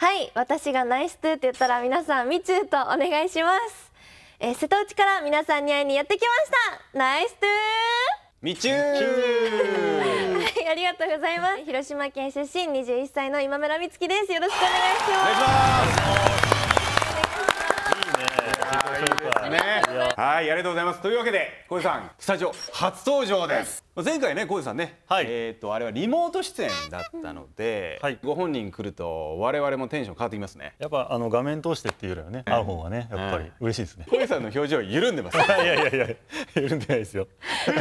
はい私がナイストゥって言ったら皆さんみちゅーとお願いします、えー、瀬戸内から皆さんに会いにやってきました。ナイストゥみちゅー。はいありがとうございます。広島県出身21歳の今村美月です。よろしくお願いしお願いしますますねはいありがとうございます。というわけで小井さんスタジオ初登場です。前回ね小井さんね、はい。えっ、とあれはリモート出演だったので、はい。ご本人来ると我々もテンション変わってきますね。やっぱあの画面通してっていうよりはね、会う方がねやっぱり嬉しいですね。小井さんの表情緩んでます いやいやいや緩んでないですよ。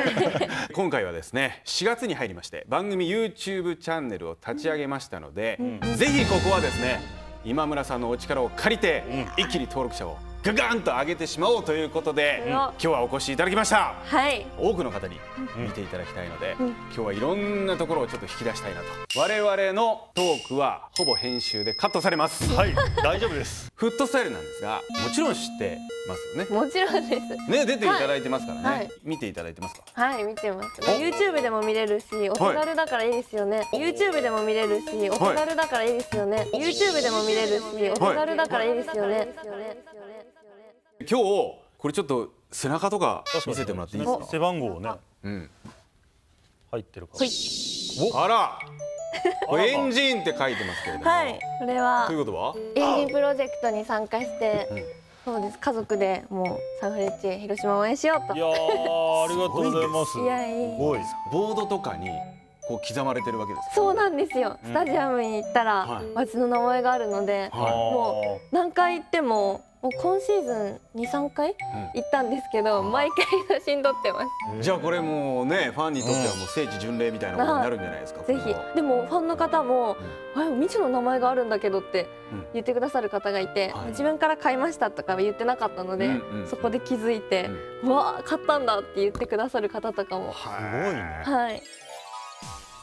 今回はですね4月に入りまして番組 YouTube チャンネルを立ち上げましたので、ぜひここはですね今村さんのお力を借りて、一気に登録者をガガンと上げてしまおうということで、うん今日はお越しいただきました。はい。多くの方に見ていただきたいので、今日はいろんなところをちょっと引き出したいなと。我々のトークはほぼ編集でカットされます。はい大丈夫です。フットスタイルなんですがもちろん知ってますよね。もちろんです。ね出ていただいてますからね、はい。見ていただいてますか？はい見てます。YouTube でも見れるしお手軽だからいいですよね、YouTube でも見れるしお手軽だからいいですよね、YouTube でも見れるしお手軽だからいいですよね、今日これちょっと背中とか見せてもらっていいですか？背番号ね。うん。入ってるかあら。エンジンって書いてますけれども、はい。これはということは？エンジンプロジェクトに参加して、そうです。家族でもうサンフレッチェ広島を応援しようと。いやーありがとうございます。いやいいす。ごい。ボードとかにこう刻まれてるわけですか？そうなんですよ。スタジアムに行ったら、はい。私の名前があるので、はい。もう何回行ってももう今シーズン23回行ったんですけど、毎回写真撮ってます。じゃあこれもうねファンにとってはもう聖地巡礼みたいなことになるんじゃないですか、ぜひ。でもファンの方も「あみちの名前があるんだけど」ってうん。言ってくださる方がいて、はい。自分から買いましたとかは言ってなかったので、うんうんそこで気づいて「うわあ買ったんだ」って言ってくださる方とかも。すごいね。はい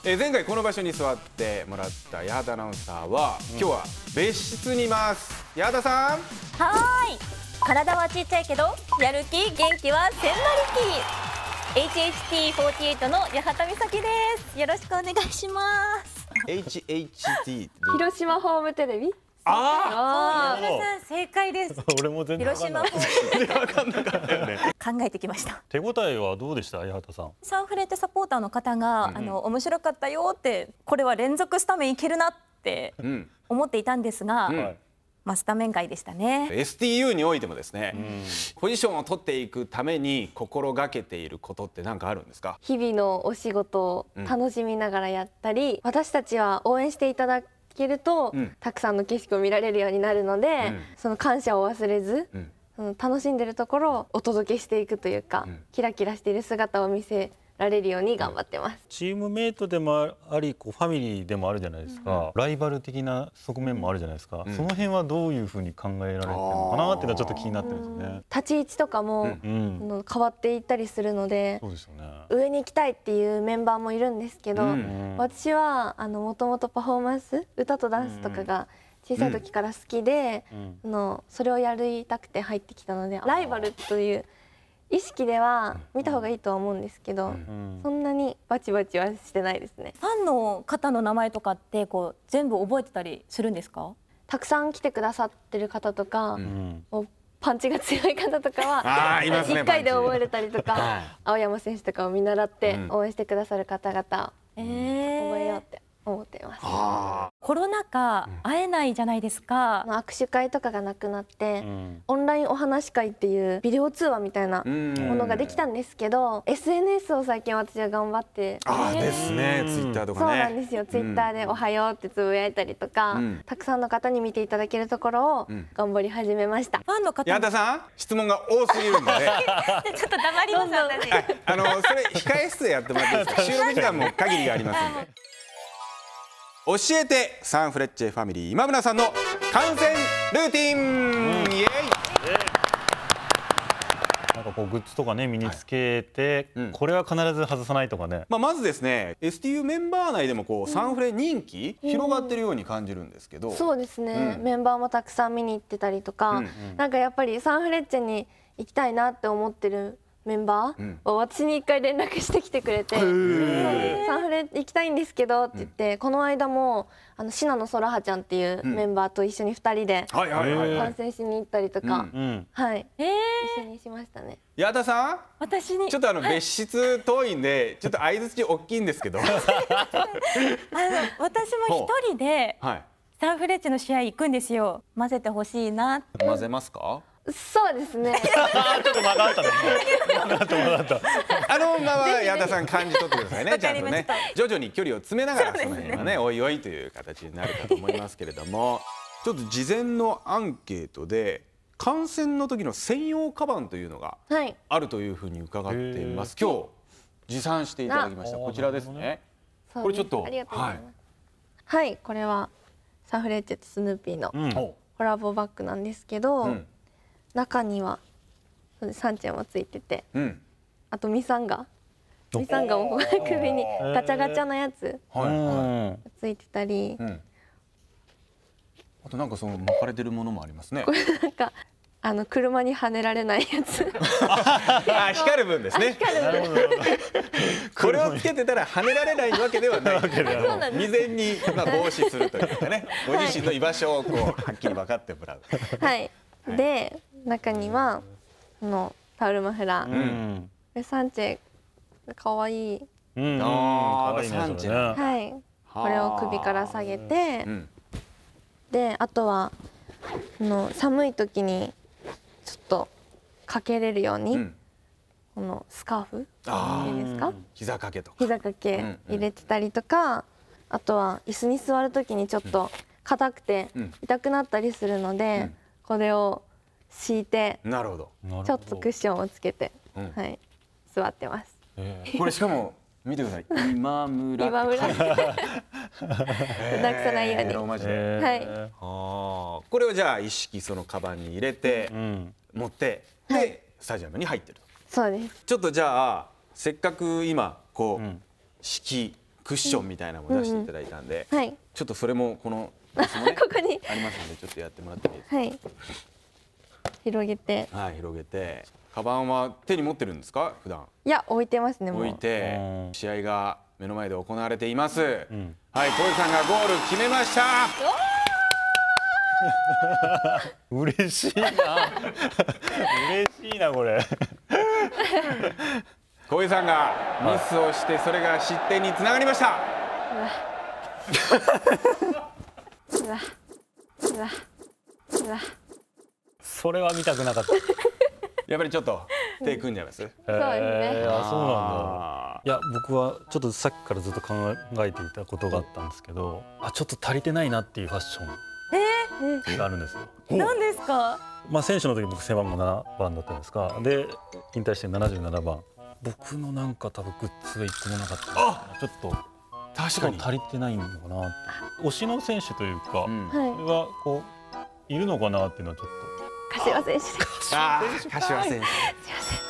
えー前回この場所に座ってもらった八幡アナウンサーは、今日は別室にいます。八幡さん。はーい。体はちっちゃいけどやる気元気は千馬力。HHT48 の八幡美咲です。よろしくお願いします。HHT 広島ホームテレビああ正解です。俺も全然わ広かん島ない。考えてきました手応えはどうでした？八幡さん。サンフレッチェサポーターの方が、あの面白かったよってこれは連続スタメンいけるなって思っていたんですが、うん。はい。まあスタメン外でしたね。STU においてもですね、ポジションを取っていくために心がけていることって何かあるんですか？日々のお仕事を楽しみながらやったり、私たちは応援していただけると、うん。たくさんの景色を見られるようになるので、うん。その感謝を忘れず、うん。その楽しんでるところをお届けしていくというか、うん。キラキラしている姿を見せられるように頑張ってます。チームメイトでもありこうファミリーでもあるじゃないですか、ライバル的な側面もあるじゃないですか、うん。その辺はどういうふうに考えられてるのかなっていうのはちょっと気になってるんですよね。立ち位置とかも、変わっていったりするのでそうですよね。上に行きたいっていうメンバーもいるんですけど、うん。私はあのもともとパフォーマンス歌とダンスとかが小さい時から好きで、うん。あのそれをやりたくて入ってきたのでライバルという意識では見た方がいいとは思うんですけど、うん。そんなにバチバチはしてないですね。ファンの方の名前とかってこう全部覚えてたりするんですか？たくさん来てくださってる方とか、うん。パンチが強い方とかは あーいますね1回で覚えれたりとか、はい。青山選手とかを見習ってうん。応援してくださる方々え覚えようって思っています。あコロナ禍会えないじゃないですか、あの握手会とかがなくなって、うん。オンラインお話会っていうビデオ通話みたいなものができたんですけど、SNS を最近私は頑張って。あーですね。ツイッターとそうかねなんですよ、ツイッターで「おはよう」ってつぶやいたりとか、うん。たくさんの方に見ていただけるところをん。頑張り始めました、ファンの方八幡さん質問が多すぎるので ちょっと黙ります私あのそれ控え室でやってもらっていいですか？収録時間も限りがありますんで教えてサンフレッチェファミリー今村さんの観戦ルーティン、イエイ。なんかこうグッズとかね身につけて、うん。これは必ず外さないとかね。まあ、まずですね STU メンバー内でもこうサンフレ人気広がってるように感じるんですけど、そうですね、うん。メンバーもたくさん見に行ってたりとか、うん。なんかやっぱりサンフレッチェに行きたいなって思ってるメンバーを私に一回連絡してきてくれて「サンフレ行きたいんですけど」って言ってこの間もあのシナのそらはちゃんっていうメンバーと一緒に2人ではいはいはいはい。観戦しに行ったりとか、一緒にしましたね。矢田さん？私に。ちょっとあの別室遠いんで ちょっと相づち大きいんですけど。は いあの私も一人でサンフレッチェの試合行くんですよ。混ぜてほしいな混ぜますか？そうですね。ちょっと間があったね。間があった。間があったあのまま矢田さん感じ取ってくださいねわちゃんとね。徐々に距離を詰めながらその辺はねおいおいという形になるかと思いますけれどもちょっと事前のアンケートで観戦の時の専用カバンというのがはい。あるというふうに伺っています。今日持参していただきました。あこちらですね。これちょっと。はい、これはサンフレッチェとスヌーピーのうん。コラボバッグなんですけど、うん中にはサンチェもついてて、うん。あとミサンガ、ミサンガもここ首にガチャガチャのやつ。はいうんついてたり。う、ん。あとなんかその巻かれてるものもありますね。なんかあの車にはねられないやつ。あ光る分ですね。これをつけてたら跳ねられないわけではない。未然にまあ防止するというかね。ご自身の居場所をこうはっきり分かってもらう。はい。で中にはこのタオルマフラー、こうん。れサンチェ可愛い。うん。あー可愛いねサンチェ。はい。これを首から下げて、うん。であとはあの寒い時にちょっとかけれるように、うん。このスカーフ。あいいですか？膝掛けとか。膝掛けうんうん。入れてたりとか、あとは椅子に座る時にちょっと硬くてうん。痛くなったりするので、うん。これを敷いてなるほど。ちょっとクッションをつけて、うん。はい、座ってます。え これしかも見てください。今村。今村。なくさないように。ロー。はい。えあー。これをじゃあ一式そのカバンに入れてーうん。持ってはい。でスタジアムに入ってると。そうです。ちょっとじゃあせっかく今こううん。敷クッションみたいなのも出していただいたんではい。ちょっとそれもこのねここに。ありますのでちょっとやってもらってもいいですはい広げて。かはい広げて。カバンは手に持ってるんですか？普段。いや置いてますねもう。置いてうん。試合が目の前で行われています、ん。はい小池さんがゴール決めました。嬉しいな。嬉しいなこれ。小池さんがミスをしてそれが失点につながりました。うわ。うわ。うわそれは見たくなかった。やっぱりちょっと手組んじゃいます、そうですね。えーあそうなんだ。あいや僕はちょっとさっきからずっと考えていたことがあったんですけどあちょっと足りてないなっていうファッションがあるんですよ。何ですか？まあ選手の時僕背番号7番だったんですか？で引退して77番。僕のなんか多分グッズが一個もなかったあちょっと確かに。足りてないのかなって。推しの選手というか、はこういるのかなっていうのはちょっ柏選手です。あー柏選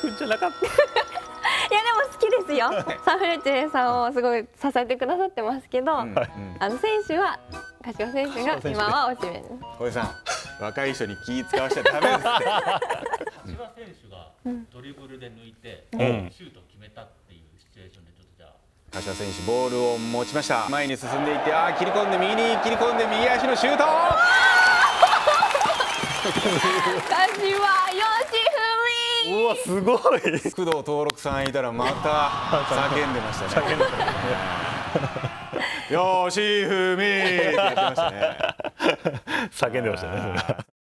とじゃなかった。いやでも好きですよ。サンフレッチェさんをすごい支えてくださってますけど、手、うん。うん。あの選手は柏選手が今はおしめです小池さん若い人に気使わしちゃダメですって。千葉選手がドリブルで抜いて、ん。シュートを決めたっていうシチュエーションでちょっとじゃあ。柏選手ボールを持ちました。前に進んでいってあー切り込んで右に切り込んで右足のシュート柏よしうわすごい。工藤登録さんいたらまた叫んでましたね。よしふみってやってましたね。叫んでましたね